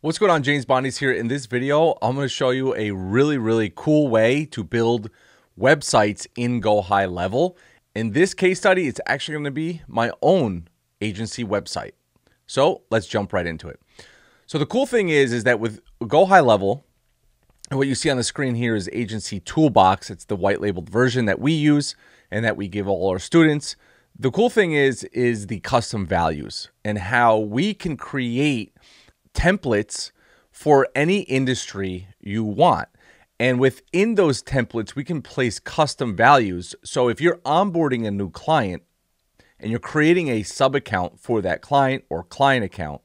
What's going on, James Bonadies here. In this video, I'm going to show you a really, really cool way to build websites in Go High Level. In this case study, it's actually going to be my own agency website. So let's jump right into it. So the cool thing is, is that with Go High Level, and what you see on the screen here is Agency Toolbox. It's the white labeled version that we use and that we give all our students. The cool thing is, is the custom values and how we can create templates for any industry you want. And within those templates, we can place custom values. So if you're onboarding a new client and you're creating a sub account for that client or client account,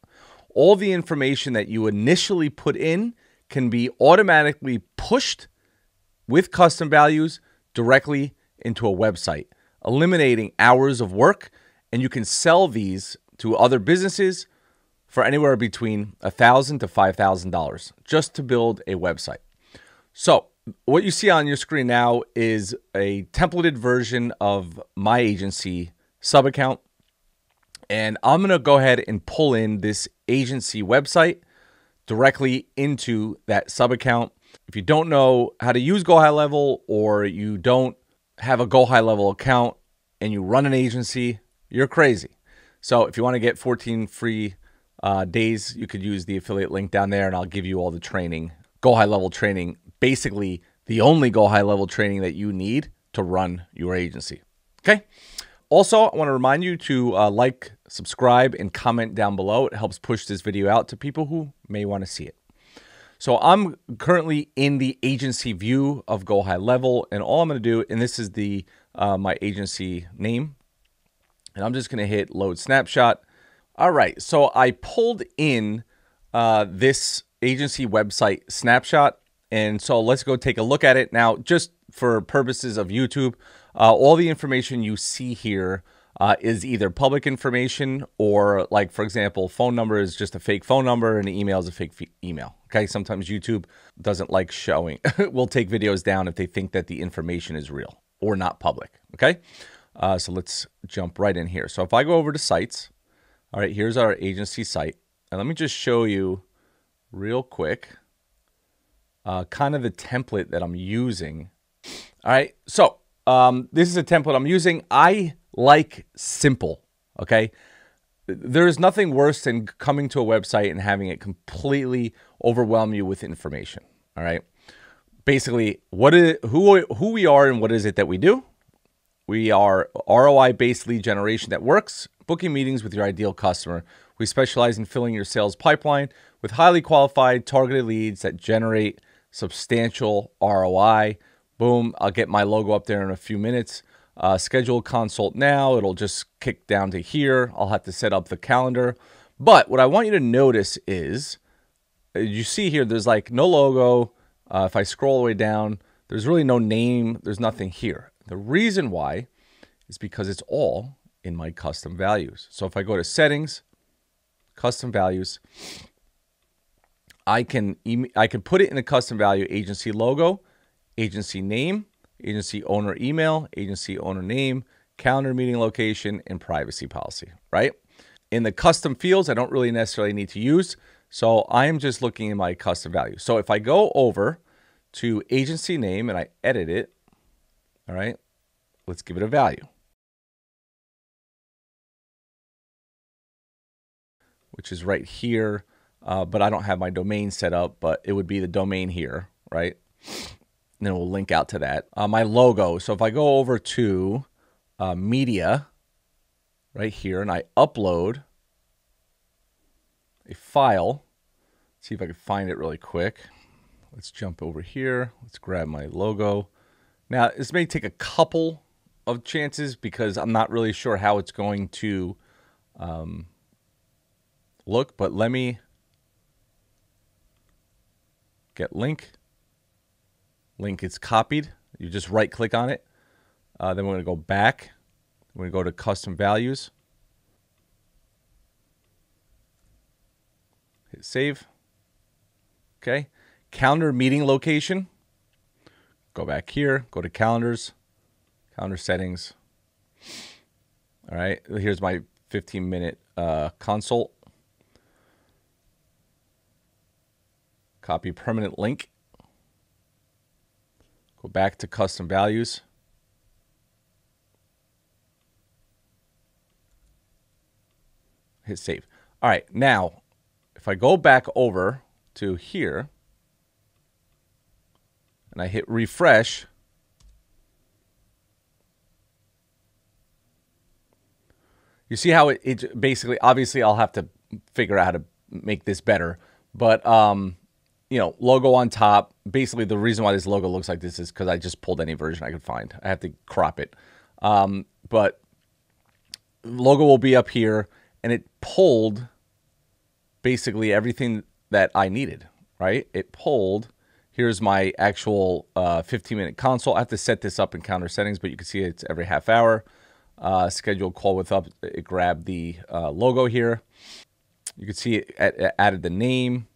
all the information that you initially put in can be automatically pushed with custom values directly into a website, eliminating hours of work. And you can sell these to other businesses for anywhere between 1,000 to $5,000 just to build a website. So, what you see on your screen now is a templated version of my agency sub account. And I'm going to go ahead and pull in this agency website directly into that sub account. If you don't know how to use Go High Level or you don't have a Go High Level account and you run an agency, you're crazy. So if you want to get 14 free uh, days, you could use the affiliate link down there, and I'll give you all the training, go high level training, basically the only go high level training that you need to run your agency. Okay. Also, I want to remind you to uh, like, subscribe, and comment down below. It helps push this video out to people who may want to see it. So I'm currently in the agency view of Go High Level, and all I'm going to do, and this is the uh, my agency name, and I'm just going to hit load snapshot. All right, so I pulled in uh, this agency website snapshot, and so let's go take a look at it now. Just for purposes of YouTube, uh, all the information you see here uh, is either public information or, like for example, phone number is just a fake phone number, and email is a fake email. Okay, sometimes YouTube doesn't like showing. we'll take videos down if they think that the information is real or not public. Okay, uh, so let's jump right in here. So if I go over to sites all right, here's our agency site. And let me just show you real quick uh, kind of the template that I'm using. All right, so um, this is a template I'm using. I like simple, okay? There is nothing worse than coming to a website and having it completely overwhelm you with information, all right? Basically, what is who who we are and what is it that we do? We are ROI based lead generation that works booking meetings with your ideal customer. We specialize in filling your sales pipeline with highly qualified, targeted leads that generate substantial ROI. Boom, I'll get my logo up there in a few minutes. Uh, schedule consult now. It'll just kick down to here. I'll have to set up the calendar. But what I want you to notice is uh, you see here, there's like no logo. Uh, if I scroll all the way down, there's really no name. There's nothing here. The reason why is because it's all in my custom values. So if I go to settings, custom values, I can I can put it in the custom value agency logo, agency name, agency owner email, agency owner name, calendar meeting location, and privacy policy, right? In the custom fields, I don't really necessarily need to use. So I am just looking in my custom value. So if I go over to agency name and I edit it, all right, let's give it a value. which is right here. Uh, but I don't have my domain set up, but it would be the domain here, right? And then we'll link out to that. Uh, my logo. So if I go over to uh, media right here and I upload a file, see if I can find it really quick. Let's jump over here. Let's grab my logo. Now, this may take a couple of chances because I'm not really sure how it's going to um, look, but let me get link. Link is copied. You just right click on it. Uh, then we're going to go back. We're going to go to custom values. Hit save. Okay. Calendar meeting location. Go back here. Go to calendars. Calendar settings. All right. Here's my 15 minute uh, consult. Copy permanent link. Go back to custom values. Hit save. All right, now if I go back over to here and I hit refresh, you see how it, it basically, obviously I'll have to figure out how to make this better, but um, you know, logo on top. Basically, the reason why this logo looks like this is because I just pulled any version I could find. I have to crop it. Um, but logo will be up here, and it pulled basically everything that I needed, right? It pulled. Here's my actual uh, 15 minute console. I have to set this up in counter settings, but you can see it's every half hour. Uh, scheduled call with up. It grabbed the uh, logo here. You can see it, it added the name,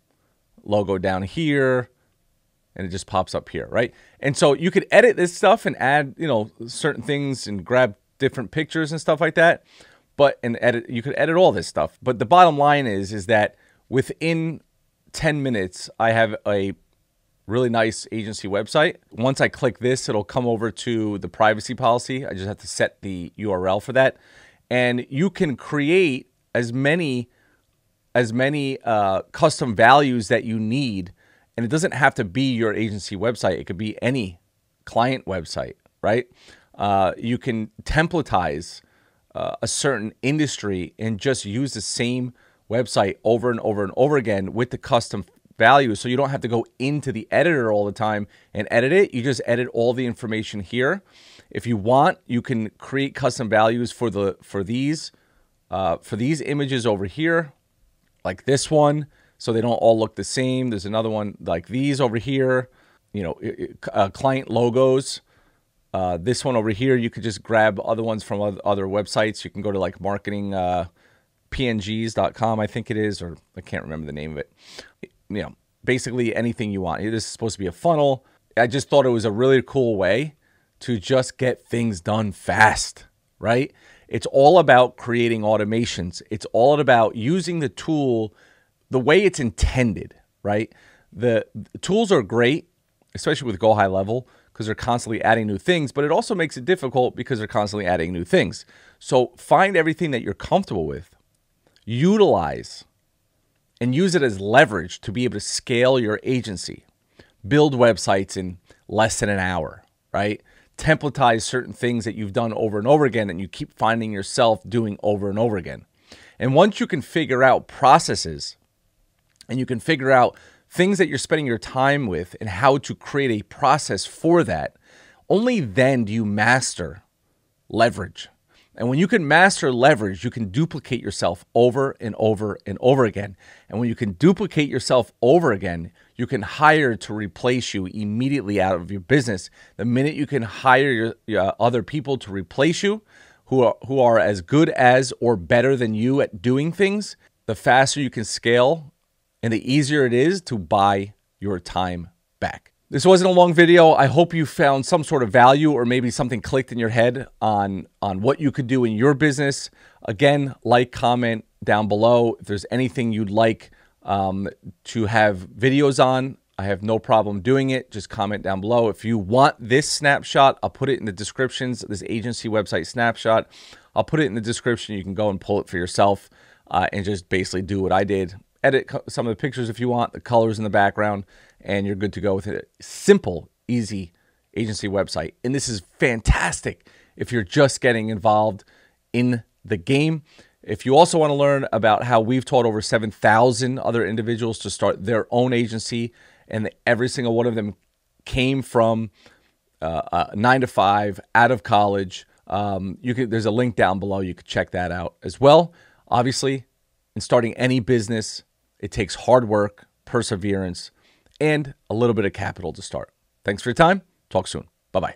logo down here, and it just pops up here, right? And so you could edit this stuff and add, you know, certain things and grab different pictures and stuff like that. But and edit, you could edit all this stuff. But the bottom line is, is that within 10 minutes, I have a really nice agency website. Once I click this, it'll come over to the privacy policy. I just have to set the URL for that. And you can create as many as many uh, custom values that you need. And it doesn't have to be your agency website. It could be any client website, right? Uh, you can templatize uh, a certain industry and just use the same website over and over and over again with the custom values. So you don't have to go into the editor all the time and edit it. You just edit all the information here. If you want, you can create custom values for the for these uh, for these images over here like this one, so they don't all look the same. There's another one like these over here, you know, uh, client logos. Uh, this one over here, you could just grab other ones from other websites. You can go to like marketing uh, pngs.com, I think it is, or I can't remember the name of it. You know, basically anything you want. This is supposed to be a funnel. I just thought it was a really cool way to just get things done fast, right? It's all about creating automations. It's all about using the tool the way it's intended, right? The, the tools are great, especially with Go High Level, because they're constantly adding new things, but it also makes it difficult because they're constantly adding new things. So find everything that you're comfortable with, utilize, and use it as leverage to be able to scale your agency. Build websites in less than an hour, right? templatize certain things that you've done over and over again and you keep finding yourself doing over and over again. And once you can figure out processes and you can figure out things that you're spending your time with and how to create a process for that, only then do you master leverage. And when you can master leverage, you can duplicate yourself over and over and over again. And when you can duplicate yourself over again, you can hire to replace you immediately out of your business. The minute you can hire your, your uh, other people to replace you, who are, who are as good as or better than you at doing things, the faster you can scale and the easier it is to buy your time back. This wasn't a long video. I hope you found some sort of value or maybe something clicked in your head on, on what you could do in your business. Again, like, comment down below. If there's anything you'd like um, to have videos on, I have no problem doing it. Just comment down below. If you want this snapshot, I'll put it in the descriptions, this agency website snapshot. I'll put it in the description. You can go and pull it for yourself uh, and just basically do what I did. Edit some of the pictures if you want, the colors in the background, and you're good to go with it. Simple, easy agency website. And this is fantastic if you're just getting involved in the game. If you also want to learn about how we've taught over 7,000 other individuals to start their own agency, and every single one of them came from uh, uh, nine to five, out of college, um, you can. There's a link down below. You could check that out as well. Obviously, in starting any business, it takes hard work, perseverance, and a little bit of capital to start. Thanks for your time. Talk soon. Bye bye.